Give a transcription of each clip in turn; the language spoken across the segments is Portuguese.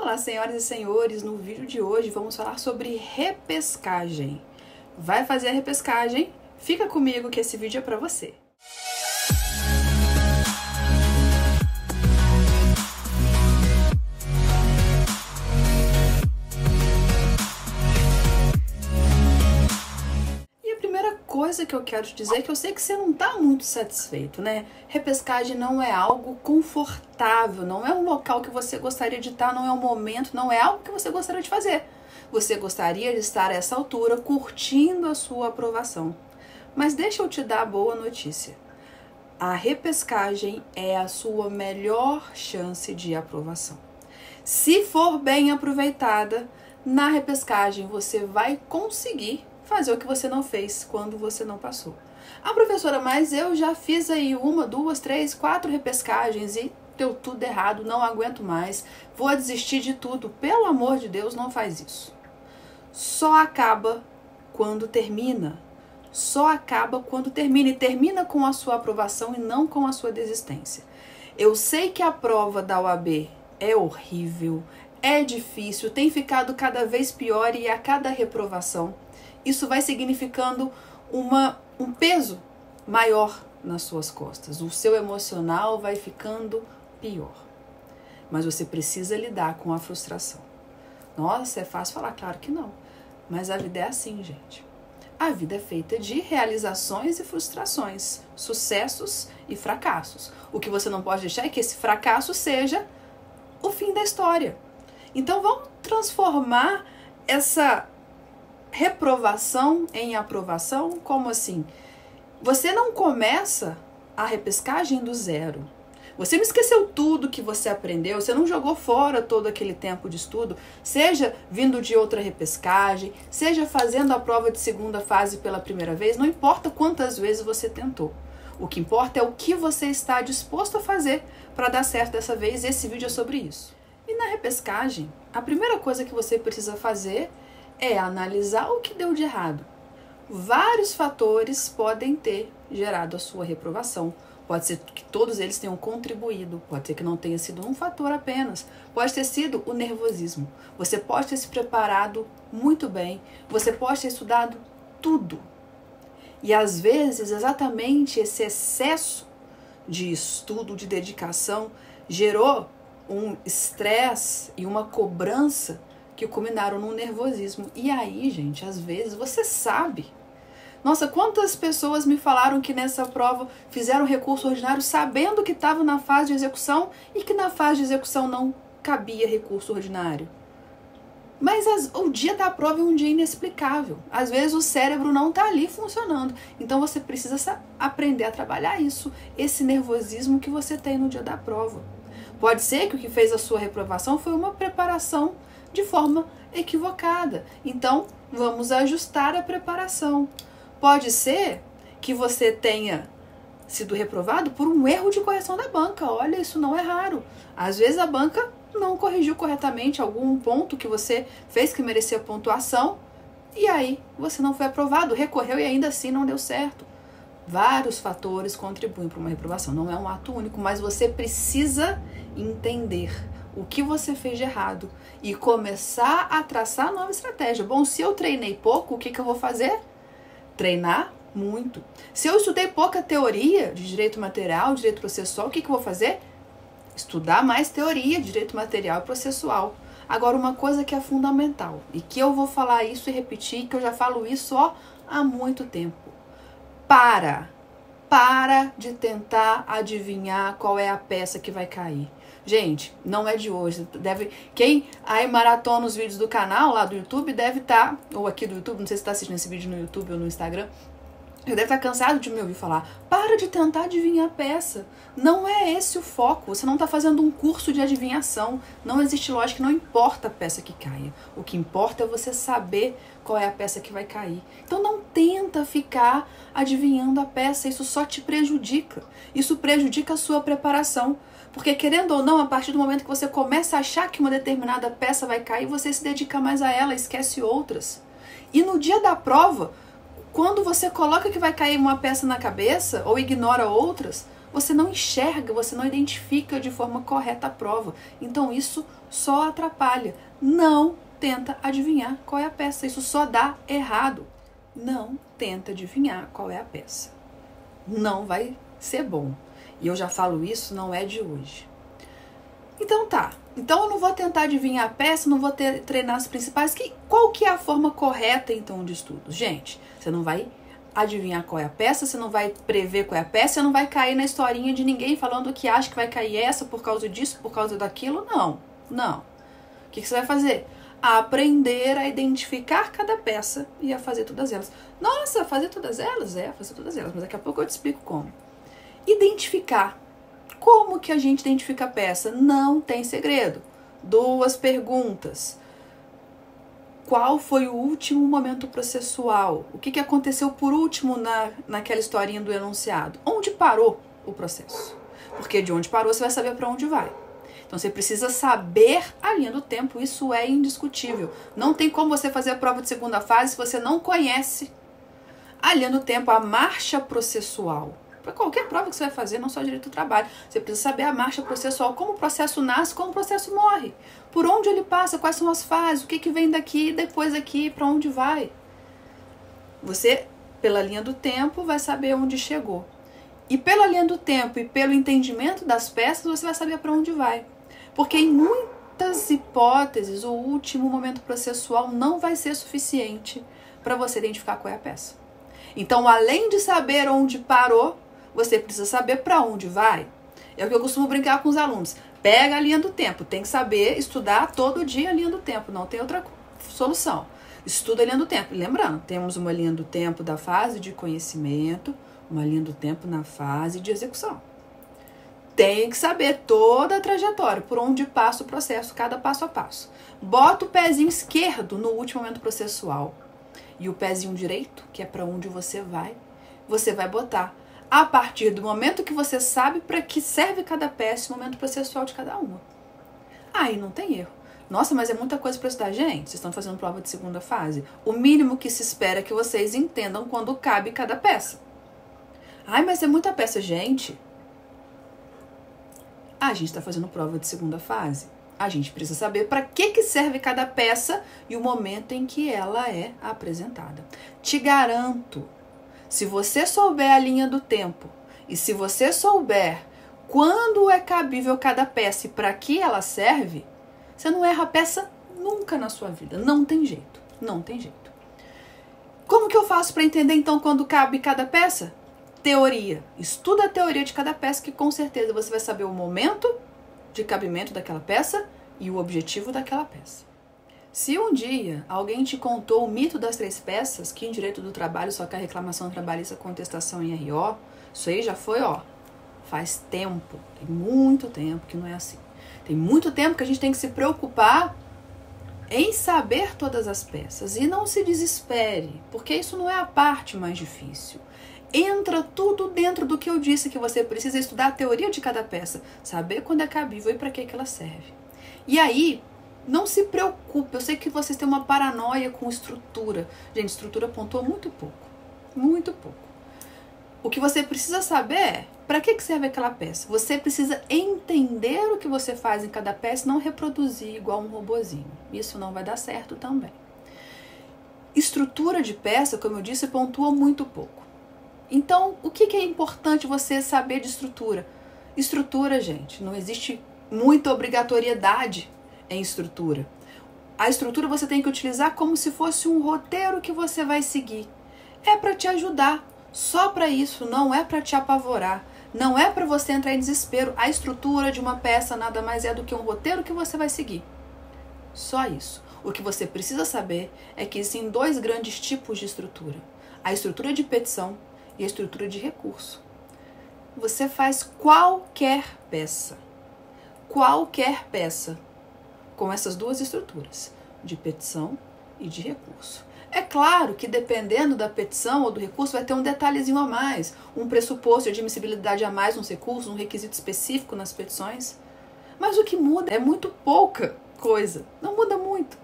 Olá, senhoras e senhores. No vídeo de hoje vamos falar sobre repescagem. Vai fazer a repescagem? Fica comigo que esse vídeo é para você. Coisa que eu quero te dizer é que eu sei que você não está muito satisfeito, né? Repescagem não é algo confortável, não é um local que você gostaria de estar, não é um momento, não é algo que você gostaria de fazer. Você gostaria de estar a essa altura curtindo a sua aprovação. Mas deixa eu te dar a boa notícia. A repescagem é a sua melhor chance de aprovação. Se for bem aproveitada, na repescagem você vai conseguir fazer o que você não fez quando você não passou. Ah, professora, mas eu já fiz aí uma, duas, três, quatro repescagens e deu tudo errado, não aguento mais, vou desistir de tudo. Pelo amor de Deus, não faz isso. Só acaba quando termina. Só acaba quando termina e termina com a sua aprovação e não com a sua desistência. Eu sei que a prova da UAB é horrível, é difícil, tem ficado cada vez pior e a cada reprovação isso vai significando uma, um peso maior nas suas costas. O seu emocional vai ficando pior. Mas você precisa lidar com a frustração. Nossa, é fácil falar? Claro que não. Mas a vida é assim, gente. A vida é feita de realizações e frustrações, sucessos e fracassos. O que você não pode deixar é que esse fracasso seja o fim da história. Então vamos transformar essa reprovação em aprovação? Como assim? Você não começa a repescagem do zero. Você não esqueceu tudo que você aprendeu, você não jogou fora todo aquele tempo de estudo, seja vindo de outra repescagem, seja fazendo a prova de segunda fase pela primeira vez, não importa quantas vezes você tentou. O que importa é o que você está disposto a fazer para dar certo dessa vez. Esse vídeo é sobre isso. E na repescagem, a primeira coisa que você precisa fazer é analisar o que deu de errado. Vários fatores podem ter gerado a sua reprovação. Pode ser que todos eles tenham contribuído, pode ser que não tenha sido um fator apenas, pode ter sido o nervosismo. Você pode ter se preparado muito bem, você pode ter estudado tudo. E às vezes, exatamente esse excesso de estudo, de dedicação, gerou um estresse e uma cobrança que culminaram num nervosismo. E aí, gente, às vezes você sabe. Nossa, quantas pessoas me falaram que nessa prova fizeram recurso ordinário sabendo que estavam na fase de execução e que na fase de execução não cabia recurso ordinário. Mas as, o dia da prova é um dia inexplicável. Às vezes o cérebro não está ali funcionando. Então você precisa aprender a trabalhar isso, esse nervosismo que você tem no dia da prova. Pode ser que o que fez a sua reprovação foi uma preparação de forma equivocada. Então, vamos ajustar a preparação. Pode ser que você tenha sido reprovado por um erro de correção da banca. Olha, isso não é raro. Às vezes a banca não corrigiu corretamente algum ponto que você fez que merecia pontuação e aí você não foi aprovado, recorreu e ainda assim não deu certo. Vários fatores contribuem para uma reprovação. Não é um ato único, mas você precisa entender o que você fez de errado e começar a traçar nova estratégia. Bom, se eu treinei pouco, o que, que eu vou fazer? Treinar muito. Se eu estudei pouca teoria de direito material, direito processual, o que, que eu vou fazer? Estudar mais teoria direito material e processual. Agora, uma coisa que é fundamental e que eu vou falar isso e repetir, que eu já falo isso ó, há muito tempo. Para! Para de tentar adivinhar qual é a peça que vai cair. Gente, não é de hoje. Deve quem aí maratona os vídeos do canal lá do YouTube deve estar tá, ou aqui do YouTube, não sei se está assistindo esse vídeo no YouTube ou no Instagram, eu deve estar tá cansado de me ouvir falar. Para de tentar adivinhar a peça. Não é esse o foco. Você não está fazendo um curso de adivinhação. Não existe lógica, não importa a peça que caia. O que importa é você saber qual é a peça que vai cair. Então não tenta ficar adivinhando a peça. Isso só te prejudica. Isso prejudica a sua preparação. Porque, querendo ou não, a partir do momento que você começa a achar que uma determinada peça vai cair, você se dedica mais a ela, esquece outras. E no dia da prova, quando você coloca que vai cair uma peça na cabeça ou ignora outras, Você não enxerga, você não identifica de forma correta a prova. Então isso só atrapalha. Não tenta adivinhar qual é a peça. Isso só dá errado. Não tenta adivinhar qual é a peça. Não vai ser bom. E eu já falo isso, não é de hoje. Então tá. Então eu não vou tentar adivinhar a peça, não vou ter, treinar as principais. Que, qual que é a forma correta então de estudo? Gente, você não vai adivinhar qual é a peça, você não vai prever qual é a peça, você não vai cair na historinha de ninguém falando que acha que vai cair essa por causa disso, por causa daquilo. Não, não. O que, que você vai fazer? aprender a identificar cada peça e a fazer todas elas. Nossa, fazer todas elas? É, fazer todas elas, mas daqui a pouco eu te explico como. Identificar. Como que a gente identifica a peça? Não tem segredo. Duas perguntas. Qual foi o último momento processual? O que, que aconteceu por último na, naquela historinha do enunciado? Onde parou o processo? Porque de onde parou você vai saber para onde vai. Então você precisa saber a linha do tempo, isso é indiscutível. Não tem como você fazer a prova de segunda fase se você não conhece a linha do tempo, a marcha processual. Para qualquer prova que você vai fazer, não só direito do trabalho, você precisa saber a marcha processual, como o processo nasce, como o processo morre, por onde ele passa, quais são as fases, o que, que vem daqui, depois aqui, para onde vai. Você, pela linha do tempo, vai saber onde chegou. E pela linha do tempo e pelo entendimento das peças, você vai saber para onde vai. Porque em muitas hipóteses, o último momento processual não vai ser suficiente para você identificar qual é a peça. Então, além de saber onde parou, você precisa saber para onde vai. É o que eu costumo brincar com os alunos. Pega a linha do tempo, tem que saber estudar todo dia a linha do tempo, não tem outra solução. Estuda a linha do tempo. Lembrando, temos uma linha do tempo da fase de conhecimento, uma linha do tempo na fase de execução tem que saber toda a trajetória, por onde passa o processo, cada passo a passo. Bota o pezinho esquerdo no último momento processual e o pezinho direito, que é para onde você vai, você vai botar a partir do momento que você sabe para que serve cada peça, o momento processual de cada uma. Aí não tem erro. Nossa, mas é muita coisa para estudar, gente. Vocês estão fazendo prova de segunda fase. O mínimo que se espera é que vocês entendam quando cabe cada peça. Ai, mas é muita peça, gente. A gente está fazendo prova de segunda fase. A gente precisa saber para que, que serve cada peça e o momento em que ela é apresentada. Te garanto, se você souber a linha do tempo e se você souber quando é cabível cada peça e para que ela serve, você não erra a peça nunca na sua vida. Não tem jeito. Não tem jeito. Como que eu faço para entender então quando cabe cada peça? teoria. Estuda a teoria de cada peça que com certeza você vai saber o momento de cabimento daquela peça e o objetivo daquela peça. Se um dia alguém te contou o mito das três peças, que em direito do trabalho só quer reclamação trabalhista, contestação em RO, isso aí já foi, ó, faz tempo, tem muito tempo que não é assim. Tem muito tempo que a gente tem que se preocupar em saber todas as peças e não se desespere, porque isso não é a parte mais difícil entra tudo dentro do que eu disse que você precisa estudar a teoria de cada peça, saber quando é cabível e para que, que ela serve. E aí, não se preocupe, eu sei que vocês têm uma paranoia com estrutura. Gente, estrutura pontuou muito pouco. Muito pouco. O que você precisa saber é para que, que serve aquela peça. Você precisa entender o que você faz em cada peça não reproduzir igual um robozinho. Isso não vai dar certo também. Estrutura de peça, como eu disse, pontua muito pouco. Então, o que, que é importante você saber de estrutura? Estrutura, gente, não existe muita obrigatoriedade em estrutura. A estrutura você tem que utilizar como se fosse um roteiro que você vai seguir. É para te ajudar, só para isso, não é para te apavorar, não é para você entrar em desespero. A estrutura de uma peça nada mais é do que um roteiro que você vai seguir. Só isso. O que você precisa saber é que existem dois grandes tipos de estrutura: a estrutura de petição e a estrutura de recurso. Você faz qualquer peça, qualquer peça, com essas duas estruturas, de petição e de recurso. É claro que dependendo da petição ou do recurso vai ter um detalhezinho a mais, um pressuposto de admissibilidade a mais nos recursos, um requisito específico nas petições. Mas o que muda é muito pouca coisa, não muda muito.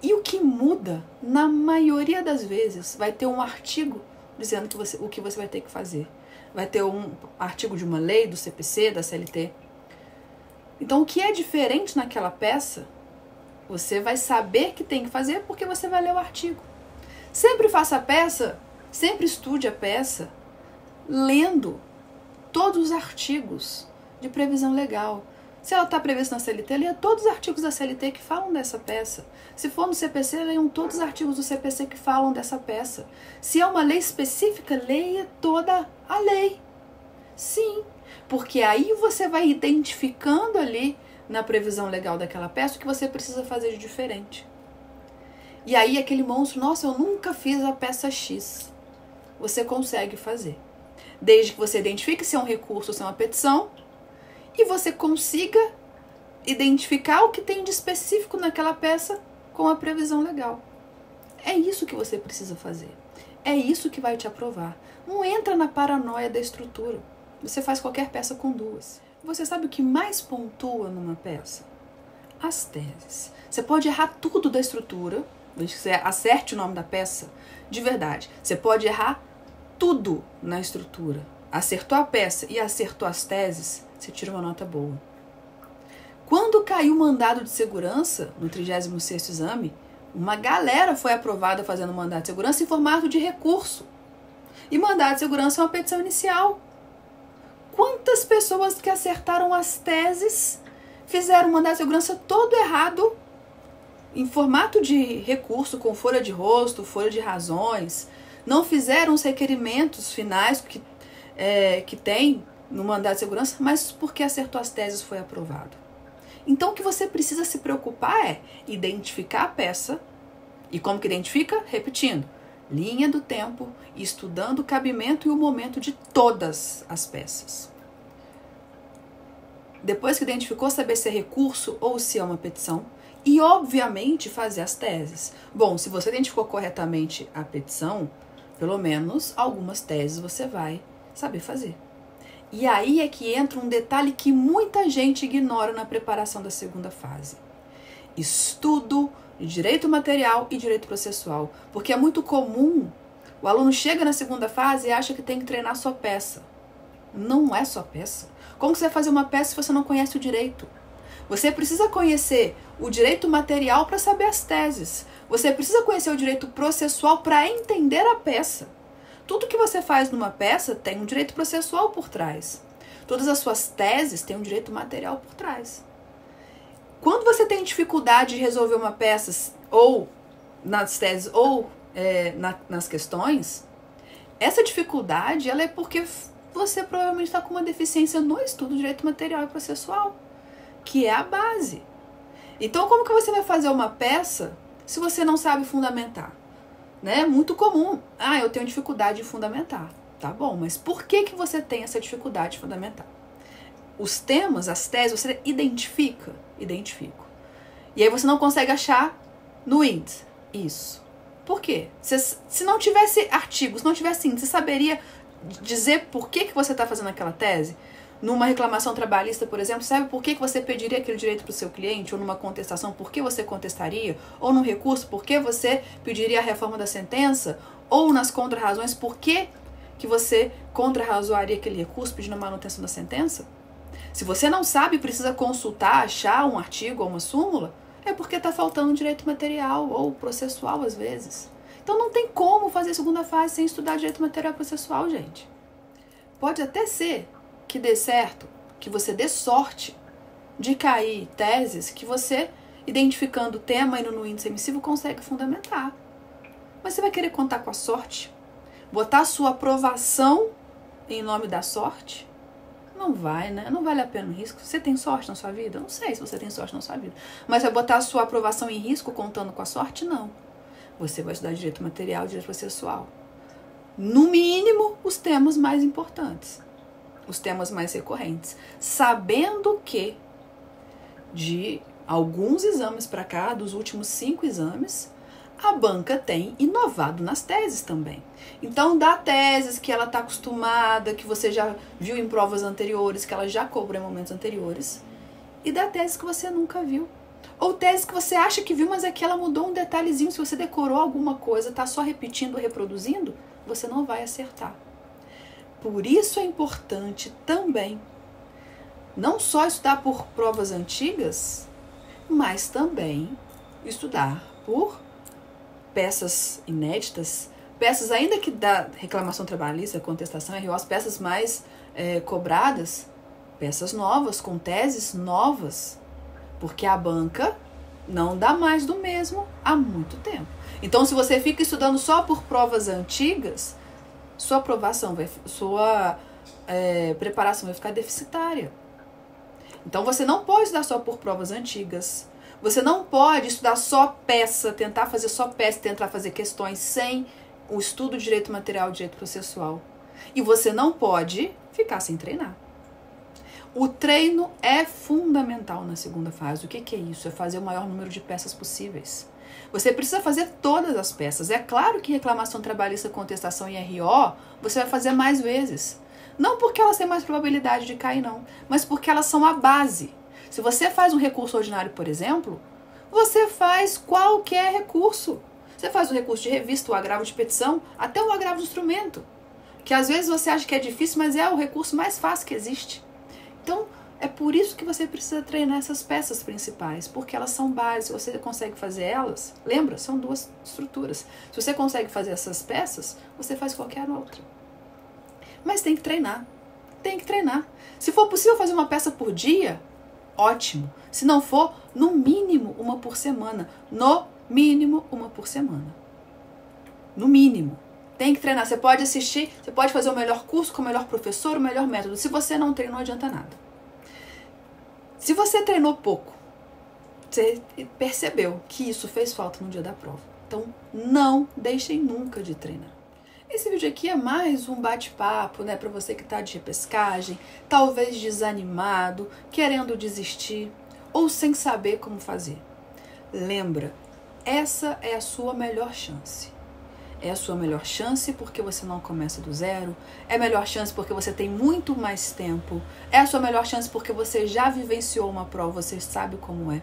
E o que muda, na maioria das vezes, vai ter um artigo dizendo que você, o que você vai ter que fazer. vai ter um artigo de uma lei do CPC, da CLT. Então, o que é diferente naquela peça, você vai saber que tem que fazer porque você vai ler o artigo. Sempre faça a peça, sempre estude a peça, lendo todos os artigos de previsão legal. Se ela está prevista na CLT, leia todos os artigos da CLT que falam dessa peça. Se for no CPC, leiam todos os artigos do CPC que falam dessa peça. Se é uma lei específica, leia toda a lei. Sim, porque aí você vai identificando ali na previsão legal daquela peça o que você precisa fazer de diferente. E aí aquele monstro, nossa, eu nunca fiz a peça X. Você consegue fazer. Desde que você identifique se é um recurso ou se é uma petição e você consiga identificar o que tem de específico naquela peça com a previsão legal. É isso que você precisa fazer. É isso que vai te aprovar. Não entra na paranoia da estrutura. Você faz qualquer peça com duas. Você sabe o que mais pontua numa peça? As teses. Você pode errar tudo da estrutura, desde que você acerte o nome da peça, de verdade. Você pode errar tudo na estrutura. Acertou a peça e acertou as teses, você tira uma nota boa. Quando caiu o mandado de segurança, no 36º exame, uma galera foi aprovada fazendo mandado de segurança em formato de recurso. E mandado de segurança é uma petição inicial. Quantas pessoas que acertaram as teses fizeram mandado de segurança todo errado, em formato de recurso, com folha de rosto, folha de razões, não fizeram os requerimentos finais que, é, que tem no mandato de segurança, mas porque acertou as teses foi aprovado. Então o que você precisa se preocupar é identificar a peça e como que identifica? Repetindo, linha do tempo, estudando o cabimento e o momento de todas as peças. Depois que identificou, saber se é recurso ou se é uma petição. E, obviamente, fazer as teses. Bom, se você identificou corretamente a petição, pelo menos algumas teses você vai saber fazer. E aí é que entra um detalhe que muita gente ignora na preparação da segunda fase: estudo de direito material e direito processual. Porque é muito comum o aluno chega na segunda fase e acha que tem que treinar sua peça. Não é sua peça. Como você vai fazer uma peça se você não conhece o direito? Você precisa conhecer o direito material para saber as teses. Você precisa conhecer o direito processual para entender a peça. Tudo que você faz numa peça tem um direito processual por trás. Todas as suas teses têm um direito material por trás. Quando você tem dificuldade de resolver uma peça, ou nas teses, ou é, na, nas questões, essa dificuldade ela é porque você provavelmente está com uma deficiência no estudo do direito material e processual, que é a base. Então, como que você vai fazer uma peça se você não sabe fundamentar? né? Muito comum. Ah, eu tenho dificuldade de fundamentar. Tá bom, mas por que, que você tem essa dificuldade de fundamentar? Os temas, as teses, você identifica? Identifico. E aí você não consegue achar no índice. Isso. Por quê? Se, se não tivesse artigos, não tivesse índice, você saberia dizer por que, que você está fazendo aquela tese? numa reclamação trabalhista, por exemplo, sabe por que, que você pediria aquele direito para o seu cliente? Ou numa contestação, por que você contestaria? Ou num recurso, por que você pediria a reforma da sentença? Ou nas contrarrazões, por que, que você contrarrazoaria aquele recurso pedindo a manutenção da sentença? Se você não sabe precisa consultar, achar um artigo ou uma súmula, é porque está faltando direito material ou processual às vezes. Então não tem como fazer segunda fase sem estudar direito material processual, gente. Pode até ser que dê certo, que você dê sorte de cair teses que você, identificando o tema e no índice emissivo, consegue fundamentar. Mas você vai querer contar com a sorte? Botar sua aprovação em nome da sorte? Não vai, né? Não vale a pena o risco. Você tem sorte na sua vida? Não sei se você tem sorte na sua vida. Mas vai botar a sua aprovação em risco contando com a sorte? Não. Você vai estudar direito material direito processual. No mínimo, os temas mais importantes os temas mais recorrentes, sabendo que de alguns exames para cá, dos últimos cinco exames, a banca tem inovado nas teses também. Então, dá teses que ela está acostumada, que você já viu em provas anteriores, que ela já cobrou em momentos anteriores, e dá teses que você nunca viu. Ou teses que você acha que viu, mas é que ela mudou um detalhezinho. Se você decorou alguma coisa, está só repetindo reproduzindo, você não vai acertar. Por isso é importante também não só estudar por provas antigas, mas também estudar por peças inéditas, peças ainda que da reclamação trabalhista, contestação, RO, as peças mais é, cobradas, peças novas, com teses novas, porque a banca não dá mais do mesmo há muito tempo. Então, se você fica estudando só por provas antigas, sua aprovação, vai, sua é, preparação vai ficar deficitária. Então, você não pode estudar só por provas antigas. Você não pode estudar só peça, tentar fazer só peça, tentar fazer questões sem o estudo de direito material e direito processual. E você não pode ficar sem treinar. O treino é fundamental na segunda fase. O que, que é isso? É fazer o maior número de peças possíveis. Você precisa fazer todas as peças. É claro que reclamação trabalhista, contestação e RO você vai fazer mais vezes. Não porque elas têm mais probabilidade de cair, não, mas porque elas são a base. Se você faz um recurso ordinário, por exemplo, você faz qualquer recurso. Você faz o recurso de revista, o agravo de petição, até o agravo de instrumento. Que às vezes você acha que é difícil, mas é o recurso mais fácil que existe. Então, é por isso que você precisa treinar essas peças principais, porque elas são básicas. Se você consegue fazer elas, lembra, são duas estruturas. Se você consegue fazer essas peças, você faz qualquer outra. Mas tem que treinar. Tem que treinar. Se for possível fazer uma peça por dia, ótimo. Se não for, no mínimo uma por semana. No mínimo uma por semana. No mínimo. Tem que treinar. Você pode assistir, você pode fazer o melhor curso com o melhor professor, o melhor método. Se você não treina, não adianta nada. Se você treinou pouco, você percebeu que isso fez falta no dia da prova. Então, não deixem nunca de treinar. Esse vídeo aqui é mais um bate-papo, né, para você que está de repescagem, talvez desanimado, querendo desistir ou sem saber como fazer. Lembra, essa é a sua melhor chance. É a sua melhor chance porque você não começa do zero. É a melhor chance porque você tem muito mais tempo. É a sua melhor chance porque você já vivenciou uma prova, você sabe como é.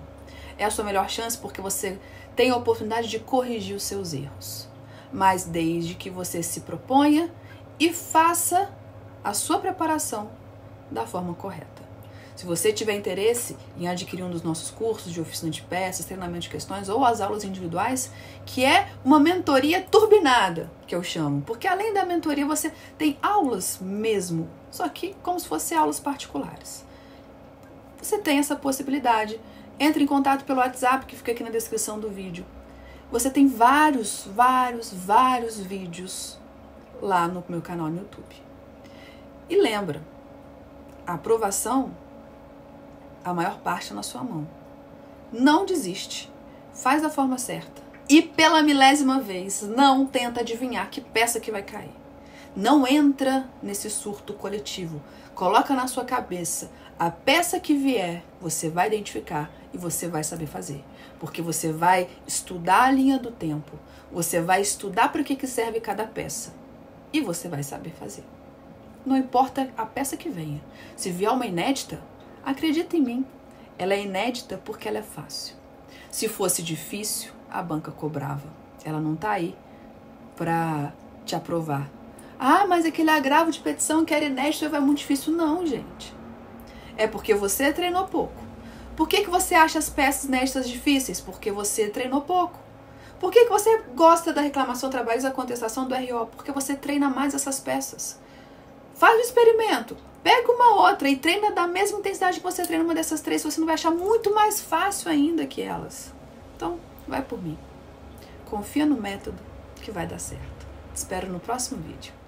É a sua melhor chance porque você tem a oportunidade de corrigir os seus erros. Mas desde que você se proponha e faça a sua preparação da forma correta. Se você tiver interesse em adquirir um dos nossos cursos de oficina de peças, treinamento de questões ou as aulas individuais, que é uma mentoria turbinada, que eu chamo, porque além da mentoria você tem aulas mesmo, só que como se fossem aulas particulares. Você tem essa possibilidade. Entre em contato pelo WhatsApp que fica aqui na descrição do vídeo. Você tem vários, vários, vários vídeos lá no meu canal no YouTube. E lembra, a aprovação a maior parte na sua mão. Não desiste. Faz da forma certa. E pela milésima vez, não tenta adivinhar que peça que vai cair. Não entra nesse surto coletivo. Coloca na sua cabeça a peça que vier, você vai identificar e você vai saber fazer. Porque você vai estudar a linha do tempo. Você vai estudar para que, que serve cada peça. E você vai saber fazer. Não importa a peça que venha. Se vier uma inédita, Acredita em mim, ela é inédita porque ela é fácil. Se fosse difícil, a banca cobrava. Ela não está aí para te aprovar. Ah, mas aquele agravo de petição que era inédito vai muito difícil. Não, gente. É porque você treinou pouco. Por que, que você acha as peças inéditas difíceis? Porque você treinou pouco. Por que, que você gosta da reclamação trabalhos da contestação do RO? Porque você treina mais essas peças. Faz o experimento. Pega uma outra e treina da mesma intensidade que você treina uma dessas três, você não vai achar muito mais fácil ainda que elas. Então, vai por mim. Confia no método que vai dar certo. Te espero no próximo vídeo.